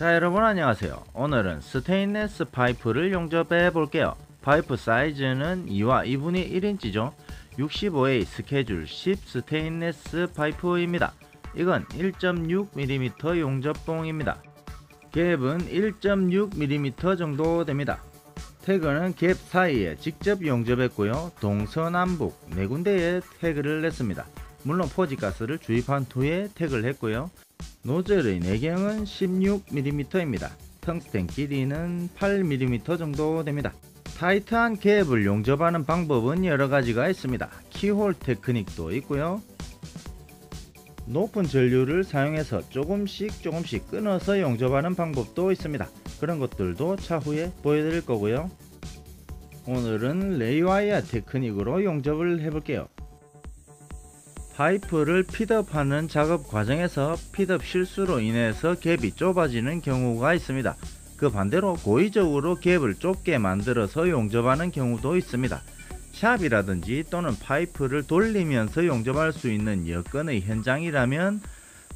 자 여러분 안녕하세요. 오늘은 스테인레스 파이프를 용접해 볼게요. 파이프 사이즈는 2와 2분의 1인치죠. 65A 스케줄 10 스테인레스 파이프입니다. 이건 1.6mm 용접봉입니다. 갭은 1.6mm 정도 됩니다. tack은 갭 사이에 직접 용접했고요. 동서남북 네 군데에 tack을 냈습니다. 물론 포지가스를 주입한 후에 tack을 했고요 노즐의 내경은 16mm입니다. 텅스텐 길이는 8mm 정도 됩니다. 타이트한 갭을 용접하는 방법은 여러가지가 있습니다. keyhole 테크닉도 있고요. 높은 전류를 사용해서 조금씩 조금씩 끊어서 용접하는 방법도 있습니다. 그런 것들도 차후에 보여드릴 거고요. 오늘은 lay wire 테크닉으로 용접을 해볼게요. 파이프를 핏업하는 작업 과정에서 핏업 실수로 인해서 갭이 좁아지는 경우가 있습니다. 그 반대로 고의적으로 갭을 좁게 만들어서 용접하는 경우도 있습니다. 샵이라든지 또는 파이프를 돌리면서 용접할 수 있는 여건의 현장이라면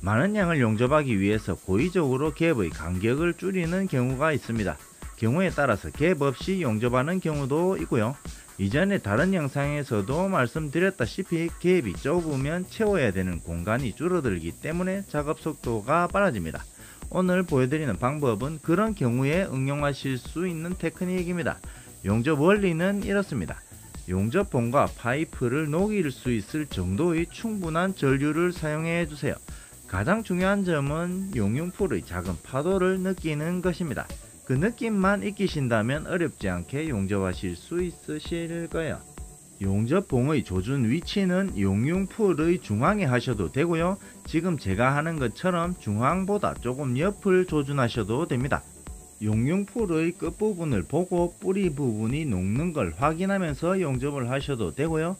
많은 양을 용접하기 위해서 고의적으로 갭의 간격을 줄이는 경우가 있습니다. 경우에 따라서 갭 없이 용접하는 경우도 있고요. 이전에 다른 영상에서도 말씀드렸다시피 갭이 좁으면 채워야 되는 공간이 줄어들기 때문에 작업 속도가 빨라집니다. 오늘 보여드리는 방법은 그런 경우에 응용하실 수 있는 테크닉입니다. 용접 원리는 이렇습니다. 용접봉과 파이프를 녹일 수 있을 정도의 충분한 전류를 사용해 주세요. 가장 중요한 점은 용융풀의 작은 파도를 느끼는 것입니다. 그 느낌만 익히신다면 어렵지 않게 용접하실 수 있으실 거예요. 용접봉의 조준 위치는 용융풀의 중앙에 하셔도 되고요. 지금 제가 하는 것처럼 중앙보다 조금 옆을 조준하셔도 됩니다. 용융풀의 끝부분을 보고 뿌리 부분이 녹는 걸 확인하면서 용접을 하셔도 되고요.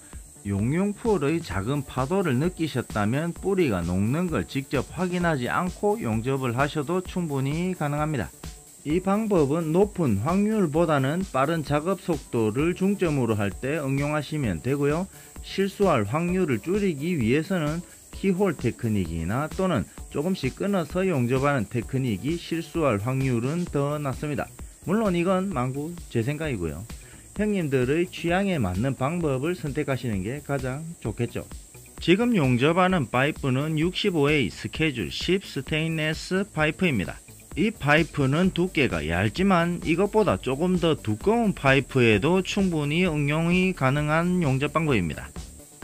용융풀의 작은 파도를 느끼셨다면 뿌리가 녹는 걸 직접 확인하지 않고 용접을 하셔도 충분히 가능합니다. 이 방법은 높은 확률보다는 빠른 작업 속도를 중점으로 할 때 응용하시면 되고요. 실수할 확률을 줄이기 위해서는 keyhole 테크닉이나 또는 조금씩 끊어서 용접하는 테크닉이 실수할 확률은 더 낮습니다. 물론 이건 망구 제 생각이고요. 형님들의 취향에 맞는 방법을 선택하시는 게 가장 좋겠죠. 지금 용접하는 파이프는 65A 스케줄 10 스테인레스 파이프입니다. 이 파이프는 두께가 얇지만 이것보다 조금 더 두꺼운 파이프에도 충분히 응용이 가능한 용접 방법입니다.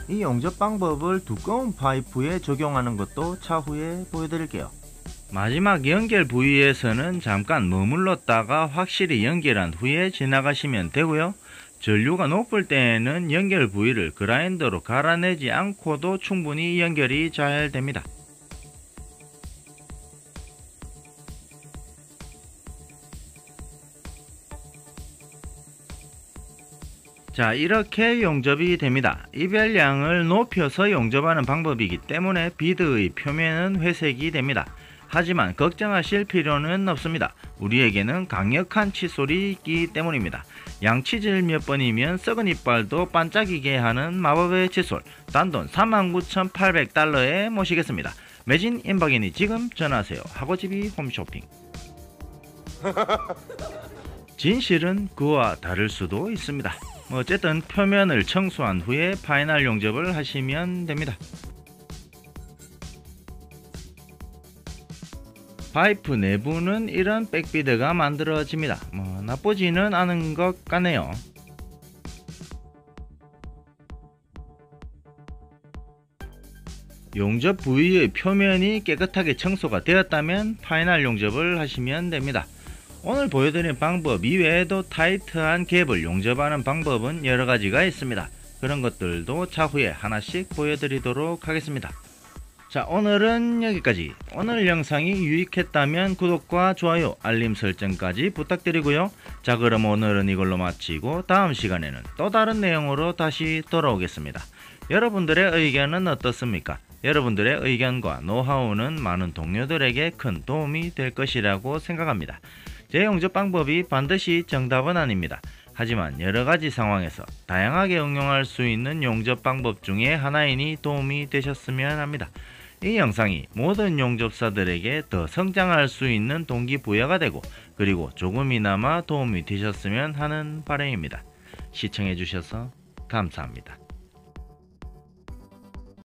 이 용접 방법을 두꺼운 파이프에 적용하는 것도 차후에 보여드릴게요. 마지막 연결 부위에서는 잠깐 머물렀다가 확실히 연결한 후에 지나가시면 되고요. 전류가 높을 때에는 연결 부위를 그라인더로 갈아내지 않고도 충분히 연결이 잘 됩니다. 자 이렇게 용접이 됩니다. 이별량을 높여서 용접하는 방법이기 때문에 비드의 표면은 회색이 됩니다. 하지만 걱정하실 필요는 없습니다. 우리에게는 강력한 칫솔이 있기 때문입니다. 양치질 몇 번이면 썩은 이빨도 반짝이게 하는 마법의 칫솔 단돈 39,800달러에 모시겠습니다. 매진 임박이니 지금 전화하세요. 하고집이 홈쇼핑 진실은 그와 다를 수도 있습니다. 뭐 어쨌든 표면을 청소한 후에 final 용접을 하시면 됩니다. 파이프 내부는 이런 back bead가 만들어집니다. 뭐 나쁘지는 않은 것 같네요. 용접 부위의 표면이 깨끗하게 청소가 되었다면 final 용접을 하시면 됩니다. 오늘 보여드린 방법 이외에도 타이트한 갭을 용접하는 방법은 여러가지가 있습니다. 그런 것들도 차후에 하나씩 보여드리도록 하겠습니다. 자 오늘은 여기까지. 오늘 영상이 유익했다면 구독과 좋아요 알림 설정까지 부탁드리고요. 자 그럼 오늘은 이걸로 마치고 다음 시간에는 또 다른 내용으로 다시 돌아오겠습니다. 여러분들의 의견은 어떻습니까? 여러분들의 의견과 노하우는 많은 동료들에게 큰 도움이 될 것이라고 생각합니다 재용접 방법이 반드시 정답은 아닙니다. 하지만 여러가지 상황에서 다양하게 응용할 수 있는 용접 방법 중에 하나이니 도움이 되셨으면 합니다. 이 영상이 모든 용접사들에게 더 성장할 수 있는 동기부여가 되고 그리고 조금이나마 도움이 되셨으면 하는 바람입니다. 시청해주셔서 감사합니다.